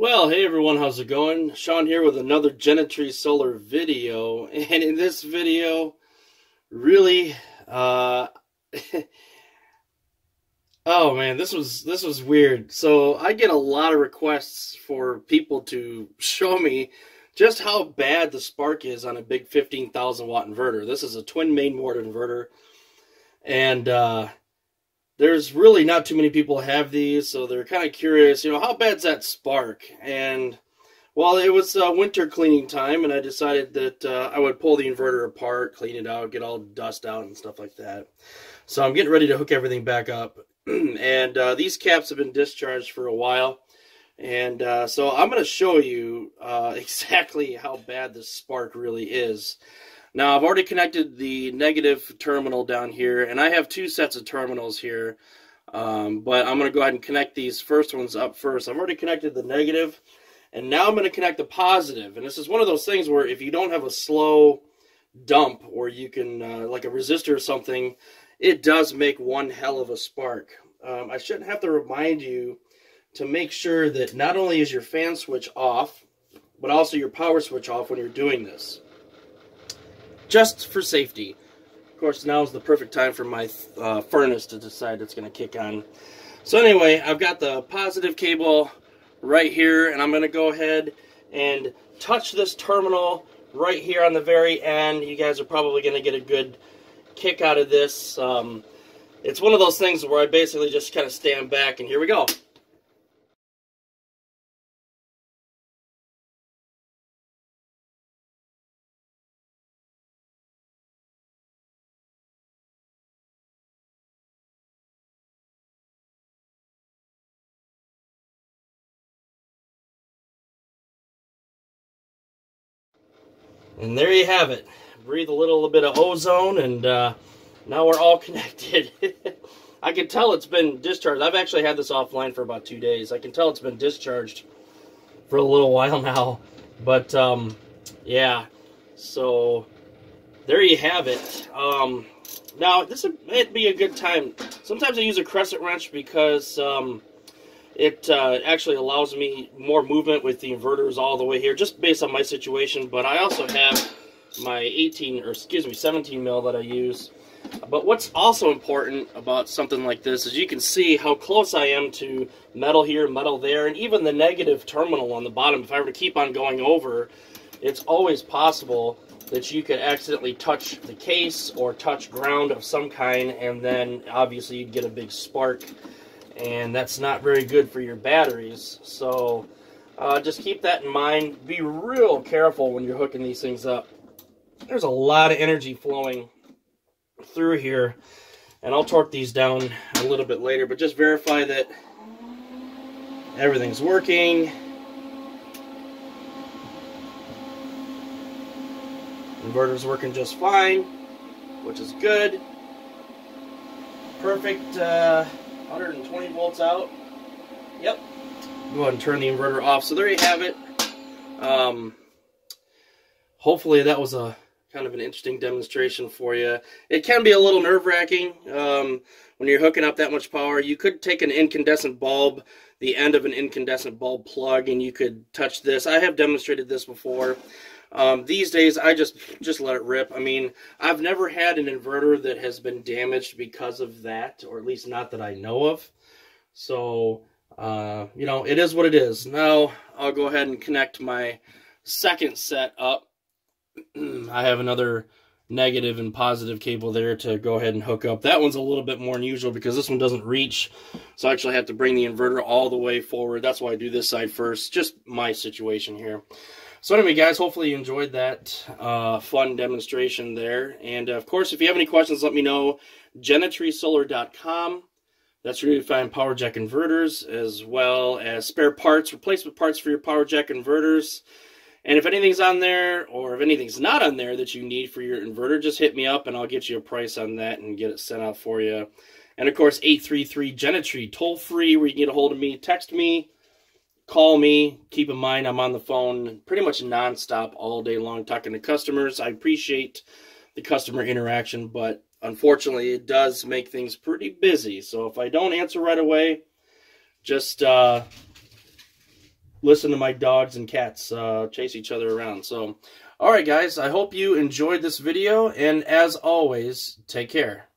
Well, hey everyone, how's it going? Sean here with another Genetry Solar video. And in this video, really, uh, oh man, this was, this was weird. So I get a lot of requests for people to show me just how bad the spark is on a big 15,000 watt inverter. This is a twin main board inverter. And, uh, there's really not too many people have these, so they're kind of curious, you know, how bad's that spark? And well, it was uh, winter cleaning time, and I decided that uh, I would pull the inverter apart, clean it out, get all dust out and stuff like that. So I'm getting ready to hook everything back up. and uh, these caps have been discharged for a while. And uh, so I'm going to show you uh, exactly how bad this spark really is. Now I've already connected the negative terminal down here, and I have two sets of terminals here. Um, but I'm going to go ahead and connect these first ones up first. I've already connected the negative, and now I'm going to connect the positive. And this is one of those things where if you don't have a slow dump, or you can, uh, like a resistor or something, it does make one hell of a spark. Um, I shouldn't have to remind you to make sure that not only is your fan switch off, but also your power switch off when you're doing this just for safety. Of course, now is the perfect time for my uh, furnace to decide it's going to kick on. So anyway, I've got the positive cable right here, and I'm going to go ahead and touch this terminal right here on the very end. You guys are probably going to get a good kick out of this. Um, it's one of those things where I basically just kind of stand back, and here we go. And there you have it. Breathe a little bit of ozone, and uh, now we're all connected. I can tell it's been discharged. I've actually had this offline for about two days. I can tell it's been discharged for a little while now. But, um, yeah. So, there you have it. Um, now, this would be a good time. Sometimes I use a crescent wrench because... Um, it uh, actually allows me more movement with the inverters all the way here, just based on my situation. But I also have my 18, or excuse me, 17 mil that I use. But what's also important about something like this is you can see how close I am to metal here, metal there, and even the negative terminal on the bottom. If I were to keep on going over, it's always possible that you could accidentally touch the case or touch ground of some kind, and then obviously you'd get a big spark and that's not very good for your batteries. So uh, just keep that in mind. Be real careful when you're hooking these things up. There's a lot of energy flowing through here, and I'll torque these down a little bit later, but just verify that everything's working. Inverter's working just fine, which is good. Perfect uh, 120 volts out. Yep. Go ahead and turn the inverter off. So there you have it. Um, hopefully that was a kind of an interesting demonstration for you. It can be a little nerve-wracking um, when you're hooking up that much power. You could take an incandescent bulb, the end of an incandescent bulb plug, and you could touch this. I have demonstrated this before. Um, these days, I just just let it rip. I mean, I've never had an inverter that has been damaged because of that, or at least not that I know of. So, uh, you know, it is what it is. Now, I'll go ahead and connect my second set up. I have another negative and positive cable there to go ahead and hook up. That one's a little bit more unusual because this one doesn't reach. So I actually have to bring the inverter all the way forward. That's why I do this side first. Just my situation here. So anyway, guys, hopefully you enjoyed that uh, fun demonstration there. And, uh, of course, if you have any questions, let me know. GenetrySolar.com. That's where you find power jack inverters, as well as spare parts, replacement parts for your power jack inverters. And if anything's on there, or if anything's not on there that you need for your inverter, just hit me up and I'll get you a price on that and get it sent out for you. And, of course, 833 Genetry, toll free, where you can get a hold of me. Text me call me. Keep in mind, I'm on the phone pretty much nonstop all day long talking to customers. I appreciate the customer interaction, but unfortunately, it does make things pretty busy. So if I don't answer right away, just uh, listen to my dogs and cats uh, chase each other around. So, all right, guys, I hope you enjoyed this video, and as always, take care.